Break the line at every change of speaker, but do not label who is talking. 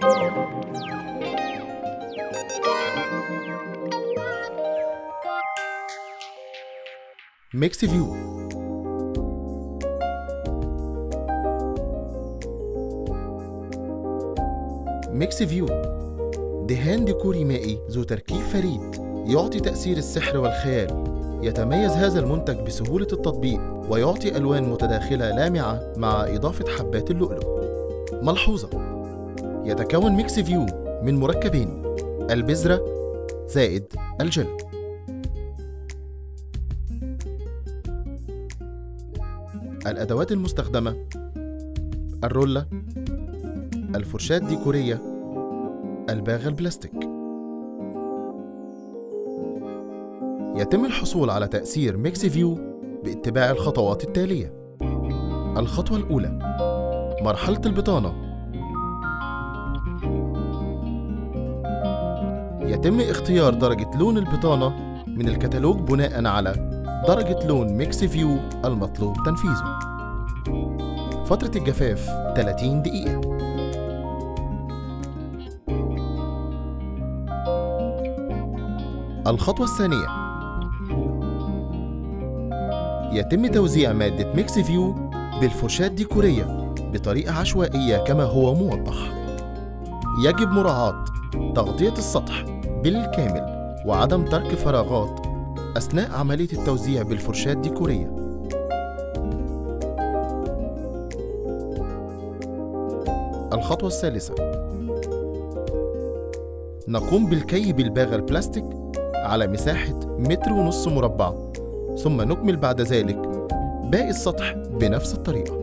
Mixx View Mixx View دهان ديكوري مائي ذو تركيب فريد يعطي تأثير السحر والخيال. يتميز هذا المنتج بسهولة التطبيق ويعطي ألوان متداخلة لامعة مع إضافة حبات اللؤلؤ. ملحوظة. يتكون Mixx View من مركبين البذرة زائد الجل. الأدوات المستخدمة الرولة الفرشاة الديكورية ال bag البلاستيك. يتم الحصول على تأثير Mixx View باتباع الخطوات التالية. الخطوة الأولى مرحلة البطانة. يتم اختيار درجة لون البطانة من الكتالوج بناء على درجة لون Mixx View المطلوب تنفيذه. فترة الجفاف 30 دقيقة. الخطوة الثانية. يتم توزيع مادة Mixx View بالفرشاة الديكورية بطريقة عشوائية كما هو موضح. يجب مراعاة تغطية السطح بالكامل وعدم ترك فراغات أثناء عملية التوزيع بالفرشاة الديكورية. الخطوة الثالثة. نقوم بالكي بالباغة البلاستيك على مساحة متر ونص مربع ثم نكمل بعد ذلك باقي السطح بنفس الطريقة.